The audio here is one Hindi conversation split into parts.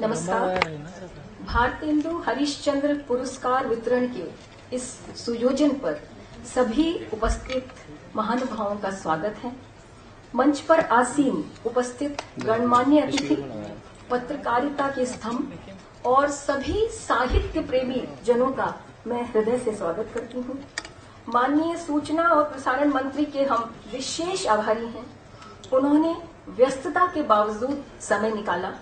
नमस्कार। भारतेंदु हरिश्चंद्र पुरस्कार वितरण के इस सुयोजन पर सभी उपस्थित महानुभावों का स्वागत है। मंच पर आसीन उपस्थित गणमान्य अतिथि, पत्रकारिता के स्तंभ और सभी साहित्य प्रेमी जनों का मैं हृदय से स्वागत करती हूँ। माननीय सूचना और प्रसारण मंत्री के हम विशेष आभारी हैं। उन्होंने व्यस्तता के बावजूद समय निकाला।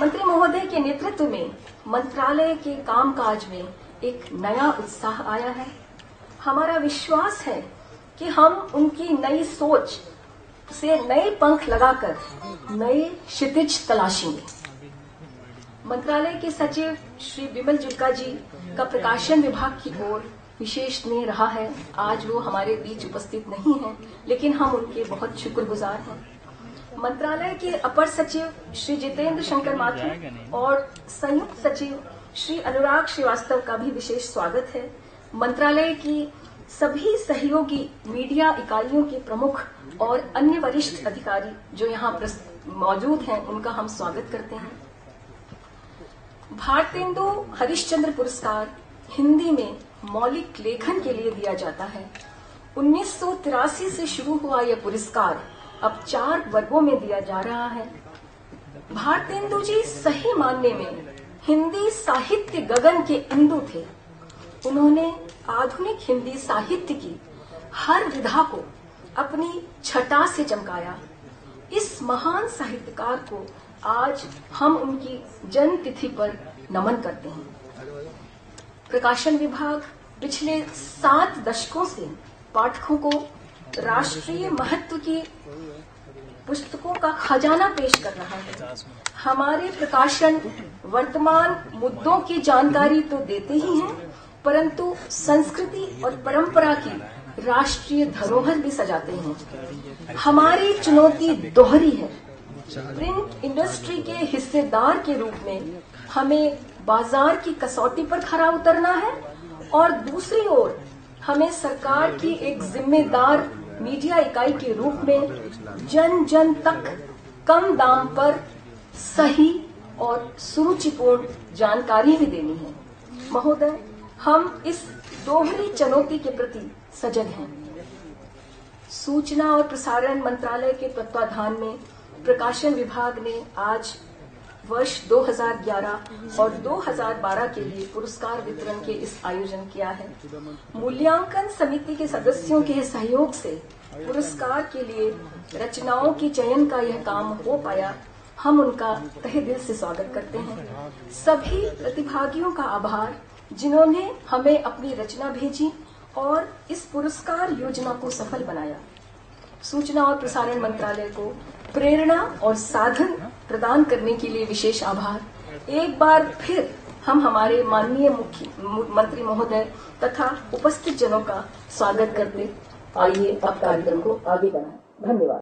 मंत्री महोदय के नेतृत्व में, मंत्रालय के कामकाज में एक नया उत्साह आया है। हमारा विश्वास है कि हम उनकी नई सोच से नए पंख लगाकर नए क्षितिज तलाशेंगे। मंत्रालय के सचिव श्री विमल जुल्का जी का प्रकाशन विभाग की ओर विशेष स्नेह रहा है। आज वो हमारे बीच उपस्थित नहीं हैं, लेकिन हम उनके बहुत शुक्रगुजार हैं। मंत्रालय के अपर सचिव श्री जितेंद्र शंकर माथुर और संयुक्त सचिव श्री अनुराग श्रीवास्तव का भी विशेष स्वागत है। मंत्रालय की सभी सहयोगी मीडिया इकाइयों के प्रमुख और अन्य वरिष्ठ अधिकारी जो यहाँ मौजूद हैं उनका हम स्वागत करते हैं। भारतेंदु हरिश्चंद्र पुरस्कार हिंदी में मौलिक लेखन के लिए दिया जाता है। उन्नीस सौ तिरासी से शुरू हुआ यह पुरस्कार अब चार वर्गों में दिया जा रहा है। भारतेंदु जी सही मानने में हिंदी साहित्य गगन के इंदु थे। उन्होंने आधुनिक हिंदी साहित्य की हर विधा को अपनी छटा से चमकाया। इस महान साहित्यकार को आज हम उनकी जन्म तिथि पर नमन करते हैं। प्रकाशन विभाग पिछले सात दशकों से पाठकों को राष्ट्रीय महत्व की पुस्तकों का खजाना पेश कर रहा है। हमारे प्रकाशन, वर्तमान मुद्दों की जानकारी तो देते ही हैं, परंतु संस्कृति और परंपरा की राष्ट्रीय धरोहर भी सजाते हैं। हमारी चुनौती दोहरी है। प्रिंट इंडस्ट्री के हिस्सेदार के रूप में हमें बाज़ार की कसौटी पर खरा उतरना है और दूसरी ओर हमें सरकार की एक जिम्मेदार मीडिया इकाई के रूप में जन जन तक कम दाम पर सही और सुरुचिपूर्ण जानकारी भी देनी है। महोदय, हम इस दोहरी चुनौती के प्रति सजग हैं। सूचना और प्रसारण मंत्रालय के तत्वाधान में प्रकाशन विभाग ने आज वर्ष 2011 और 2012 के लिए पुरस्कार वितरण के इस आयोजन किया है। मूल्यांकन समिति के सदस्यों के सहयोग से पुरस्कार के लिए रचनाओं की चयन का यह काम हो पाया। हम उनका तहे दिल से स्वागत करते हैं। सभी प्रतिभागियों का आभार, जिन्होंने हमें अपनी रचना भेजी और इस पुरस्कार योजना को सफल बनाया। सूचना और प्रसारण मंत्रालय को प्रेरणा और साधन प्रदान करने के लिए विशेष आभार। एक बार फिर हम हमारे माननीय मंत्री महोदय तथा उपस्थित जनों का स्वागत करते। आइए अब कार्यक्रम को आगे बढ़ाएँ। धन्यवाद।